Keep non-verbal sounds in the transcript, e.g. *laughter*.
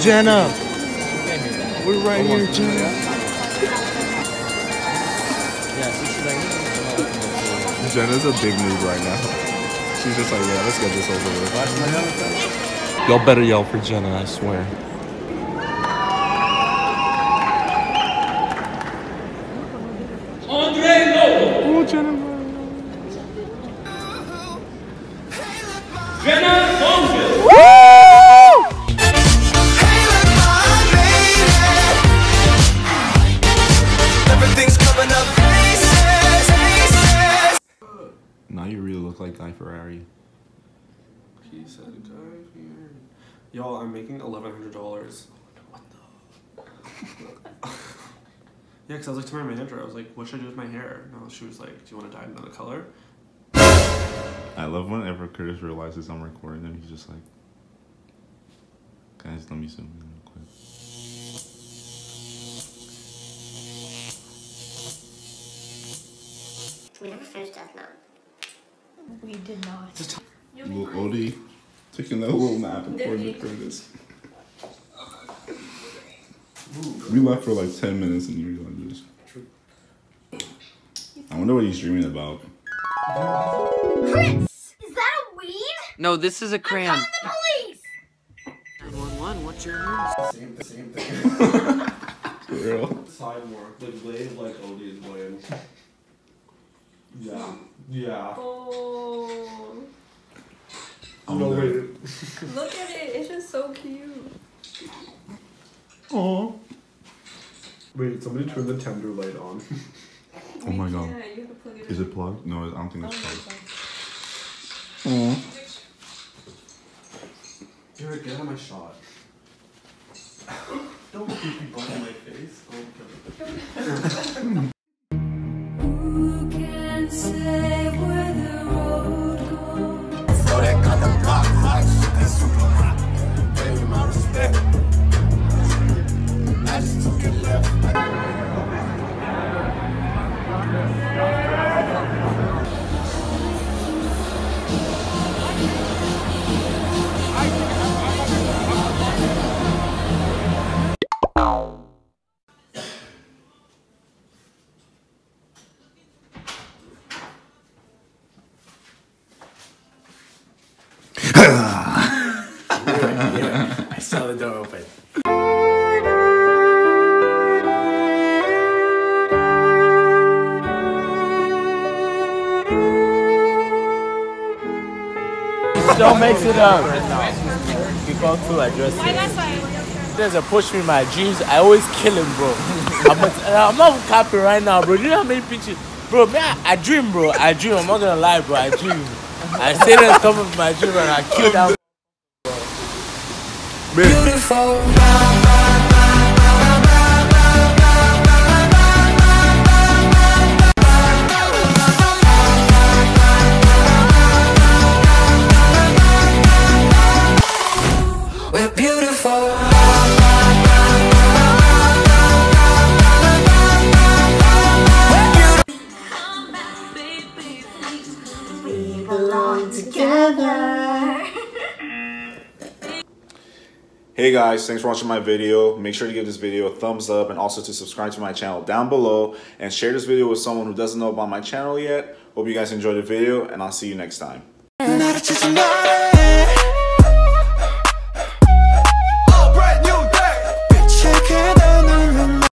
Jenna! We're right here, Jenna. Jenna's a big mood right now. She's just like, yeah, let's get this over with. Y'all better yell for Jenna, I swear. Now you really look like Guy Fieri. He said, "Guy here." Y'all, I'm making eleven hundred dollars. What the? yeah, because I was like to my manager, I was like, "What should I do with my hair?" No, she was like, "Do you want to dye it another color?" I love whenever Curtis realizes I'm recording him. He's just like, guys, let me zoom in We did not. Little Odi taking that little nap before the Curtis. We left for like 10 minutes and you were like this. I wonder what he's dreaming about. Chris! Is that a weed? No, this is a crayon. Call the police! 911, what's your name? Same, same thing. *laughs* For real. Side more, like Blade, like Odi is Blade. *laughs* Yeah, yeah. Oh, No wait. *laughs* look at it. It's just so cute. Oh. Wait, somebody turn the tender light on. *laughs* Oh my god. Yeah, you have to plug it Is in. it plugged? No, I don't think Oh, it's no, plugged. it's not. Jared, get out of my shot. *laughs* Don't put your butt in my face. Oh, *laughs* I saw the door open. Still makes it up. People to address it. There's a push me in my dreams. I always kill him, bro. I'm, not, I'm not capping right now, bro. You know how many pictures? Bro, man, I dream, bro. I dream. I'm not gonna lie, bro. I dream. I say there's come of my dream and I kill that. We're beautiful. We belong together. Hey guys, thanks for watching my video. Make sure to give this video a thumbs up and also to subscribe to my channel down below and share this video with someone who doesn't know about my channel yet. Hope you guys enjoyed the video and I'll see you next time.